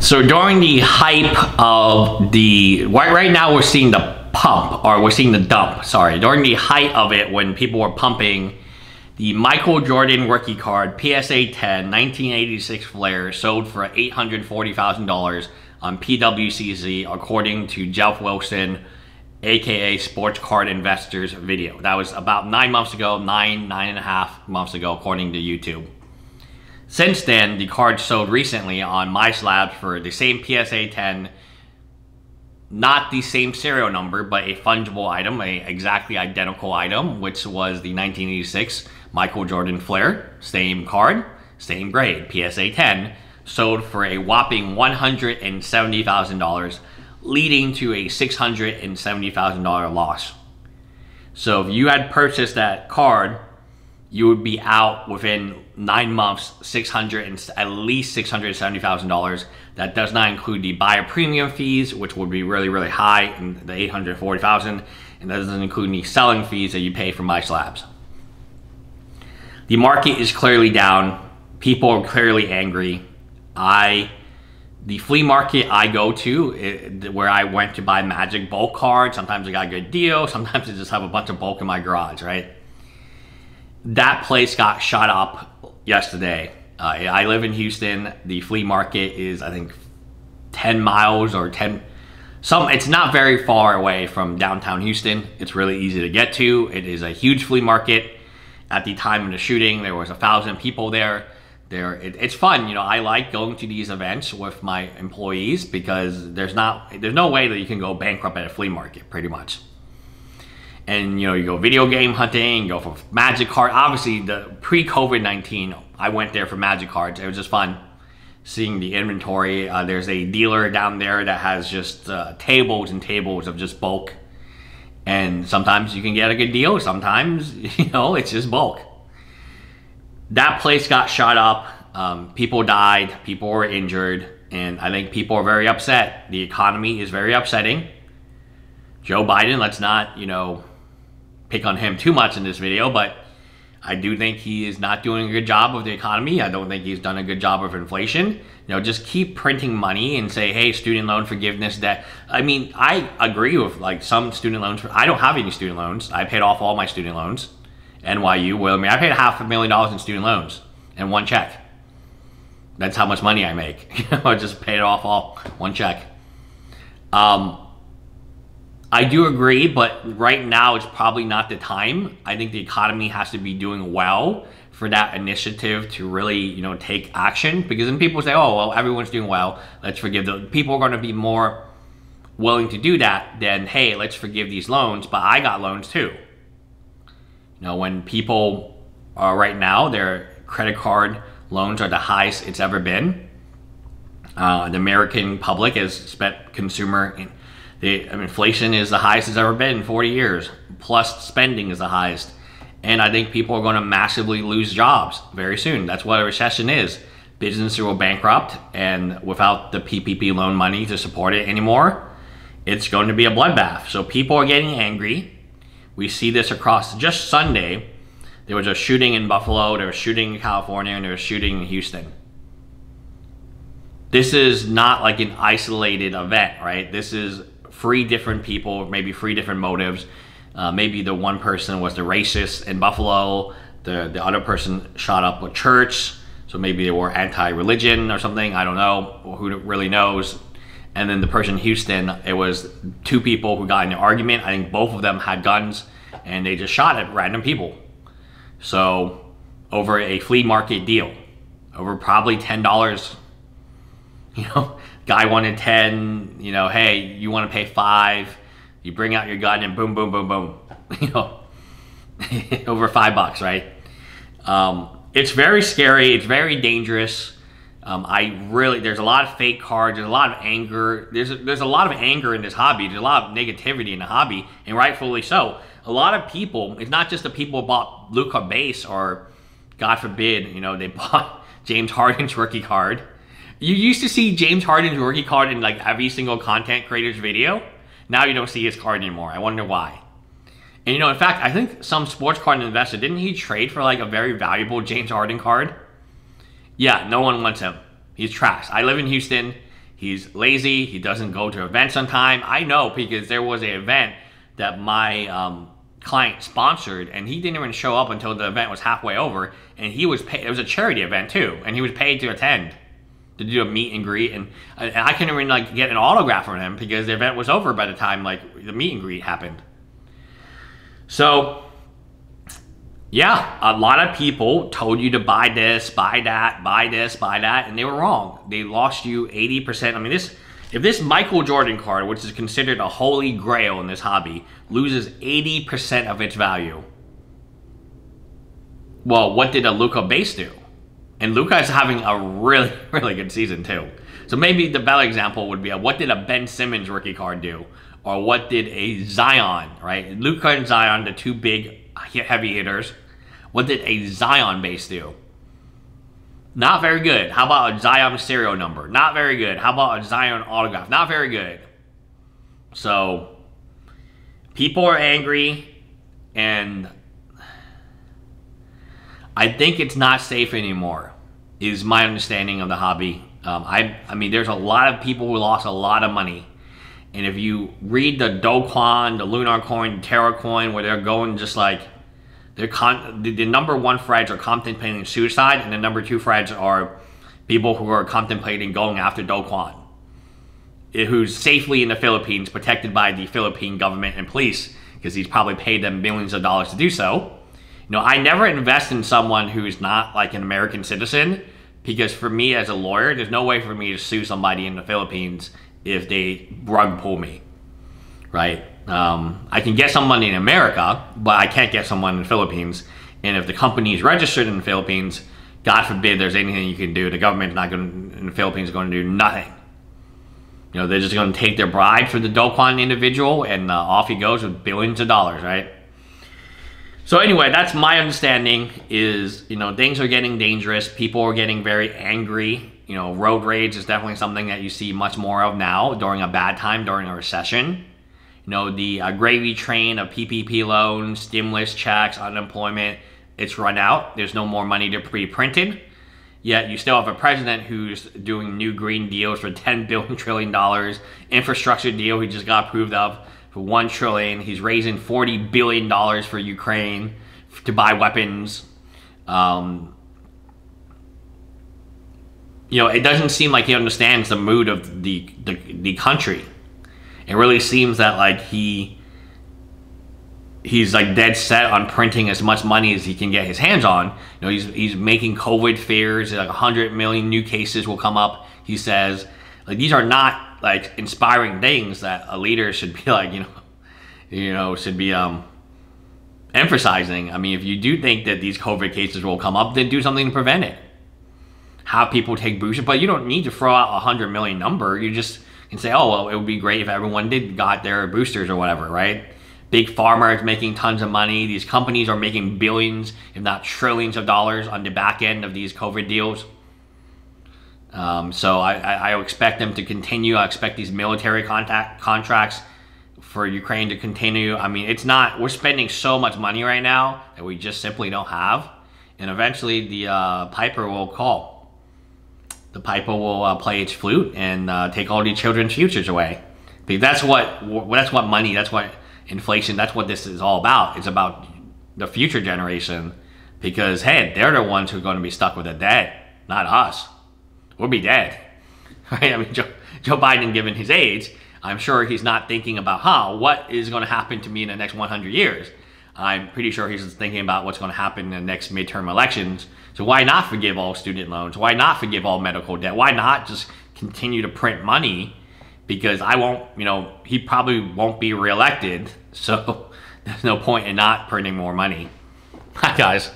So during the hype of the right right now we're seeing the pump or we're seeing the dump. Sorry, during the height of it when people were pumping the Michael Jordan rookie card PSA 10 1986 Fleer sold for $840,000 on PWCC according to Jeff Wilson aka Sports Card Investors video. That was about nine months ago, nine, nine and a half months ago, according to YouTube. Since then, the card sold recently on MySlab for the same PSA 10, not the same serial number, but a fungible item, a exactly identical item, which was the 1986 Michael Jordan Fleer, same card, same grade, PSA 10, sold for a whopping $170,000 leading to a $670,000 loss. So if you had purchased that card, you would be out within nine months, 600 and at least $670,000. That does not include the buyer premium fees, which would be really, really high in the 840,000. And that doesn't include any selling fees that you pay for MySlabs. The market is clearly down. People are clearly angry. I the flea market I go to, it, where I went to buy Magic bulk cards, sometimes I got a good deal, sometimes I just have a bunch of bulk in my garage, right? That place got shot up yesterday. Uh, I live in Houston. The flea market is, I think, 10 miles or 10, some, it's not very far away from downtown Houston. It's really easy to get to. It is a huge flea market. At the time of the shooting, there was a thousand people there there it, it's fun you know i like going to these events with my employees because there's not there's no way that you can go bankrupt at a flea market pretty much and you know you go video game hunting go for magic card obviously the pre-covid-19 i went there for magic cards it was just fun seeing the inventory uh, there's a dealer down there that has just uh, tables and tables of just bulk and sometimes you can get a good deal sometimes you know it's just bulk that place got shot up. Um, people died. People were injured. And I think people are very upset. The economy is very upsetting. Joe Biden, let's not, you know, pick on him too much in this video, but I do think he is not doing a good job of the economy. I don't think he's done a good job of inflation. You know, just keep printing money and say, hey, student loan forgiveness, debt. I mean, I agree with like some student loans. I don't have any student loans. I paid off all my student loans. NYU. Well, I mean, I paid half a million dollars in student loans in one check. That's how much money I make. I just paid it off all one check. Um, I do agree, but right now it's probably not the time. I think the economy has to be doing well for that initiative to really, you know, take action. Because then people say, "Oh, well, everyone's doing well. Let's forgive the people are going to be more willing to do that than, hey, let's forgive these loans." But I got loans too. You know, when people are right now, their credit card loans are the highest it's ever been. Uh, the American public has spent consumer, the inflation is the highest it's ever been in 40 years. Plus spending is the highest. And I think people are going to massively lose jobs very soon. That's what a recession is. Businesses will bankrupt, and without the PPP loan money to support it anymore, it's going to be a bloodbath. So people are getting angry. We see this across just Sunday. There was a shooting in Buffalo, there was shooting in California, and there was shooting in Houston. This is not like an isolated event, right? This is three different people, maybe three different motives. Uh, maybe the one person was the racist in Buffalo, the, the other person shot up a church, so maybe they were anti-religion or something. I don't know. Who really knows? And then the person in Houston, it was two people who got in an argument. I think both of them had guns and they just shot at random people. So over a flea market deal, over probably $10, you know, guy wanted 10, you know, hey, you want to pay five, you bring out your gun and boom, boom, boom, boom, you know, over five bucks, right? Um, it's very scary. It's very dangerous. Um, I really, there's a lot of fake cards. There's a lot of anger. There's a, there's a lot of anger in this hobby. There's a lot of negativity in the hobby, and rightfully so. A lot of people, it's not just the people who bought Luka base or, God forbid, you know, they bought James Harden's rookie card. You used to see James Harden's rookie card in like every single content creator's video. Now you don't see his card anymore. I wonder why. And you know, in fact, I think some sports card investor, didn't he trade for like a very valuable James Harden card? Yeah, no one wants him. He's trash. I live in Houston. He's lazy. He doesn't go to events on time. I know because there was an event that my um, client sponsored, and he didn't even show up until the event was halfway over. And he was paid. It was a charity event too, and he was paid to attend to do a meet and greet. And, and I couldn't even like get an autograph from him because the event was over by the time like the meet and greet happened. So yeah, a lot of people told you to buy this, buy that, buy this, buy that, and they were wrong. They lost you 80%. I mean, this if this Michael Jordan card, which is considered a holy grail in this hobby, loses 80% of its value, well, what did a Luka base do? And Luka is having a really, really good season too. So maybe the better example would be a, what did a Ben Simmons rookie card do? Or what did a Zion, right? Luka and Zion, the two big heavy hitters. What did a Zion base do? Not very good. How about a Zion serial number? Not very good. How about a Zion autograph? Not very good. So, people are angry, and I think it's not safe anymore, is my understanding of the hobby. Um, I, I mean, there's a lot of people who lost a lot of money. And if you read the Do Kwon, the Lunar Coin, Terra Coin, where they're going just like, they're con- the, the number one threads are contemplating suicide, and the number two threads are people who are contemplating going after Do Kwon, eh, who's safely in the Philippines, protected by the Philippine government and police, because he's probably paid them millions of dollars to do so. You know, I never invest in someone who's not like an American citizen, because for me as a lawyer, there's no way for me to sue somebody in the Philippines if they rug pull me, right? Um, I can get someone in America, but I can't get someone in the Philippines. And if the company is registered in the Philippines, God forbid there's anything you can do. The government's not going in the Philippines going to do nothing. You know, they're just going to take their bribe for the Do Kwon individual, and uh, off he goes with billions of dollars, right? So anyway, that's my understanding. Is you know things are getting dangerous. People are getting very angry. You know, road rage is definitely something that you see much more of now during a bad time, during a recession. You know, the uh, gravy train of PPP loans, stimulus checks, unemployment, it's run out. There's no more money to be printed. Yet you still have a president who's doing new green deals for 10 billion trillion dollars, infrastructure deal he just got approved of for 1 trillion. He's raising 40 billion dollars for Ukraine to buy weapons. Um, you know, it doesn't seem like he understands the mood of the, the, the country. It really seems that like he he's like dead set on printing as much money as he can get his hands on. You know, he's he's making COVID fears. Like 100 million new cases will come up. He says, like these are not like inspiring things that a leader should be like, you know, you know, should be um emphasizing. I mean, if you do think that these COVID cases will come up, then do something to prevent it. Have people take boosters, but you don't need to throw out a hundred million number. You just can say, oh, well, it would be great if everyone did got their boosters or whatever, right? Big pharma is making tons of money. These companies are making billions, if not trillions of dollars on the back end of these COVID deals. Um, so I, I, expect them to continue. I expect these military contact contracts for Ukraine to continue. I mean, it's not, we're spending so much money right now that we just simply don't have. And eventually the uh, Piper will call the piper will uh, play its flute and uh, take all the children's futures away. Because that's what that's what money, that's what inflation, that's what this is all about. It's about the future generation. Because hey, they're the ones who are going to be stuck with the debt, not us. We'll be dead? I mean, Joe, Joe Biden, given his age, I'm sure he's not thinking about, huh, what is going to happen to me in the next 100 years? I'm pretty sure he's thinking about what's going to happen in the next midterm elections. So why not forgive all student loans? Why not forgive all medical debt? Why not just continue to print money? Because I won't, you know, he probably won't be reelected. So there's no point in not printing more money. Hi, guys.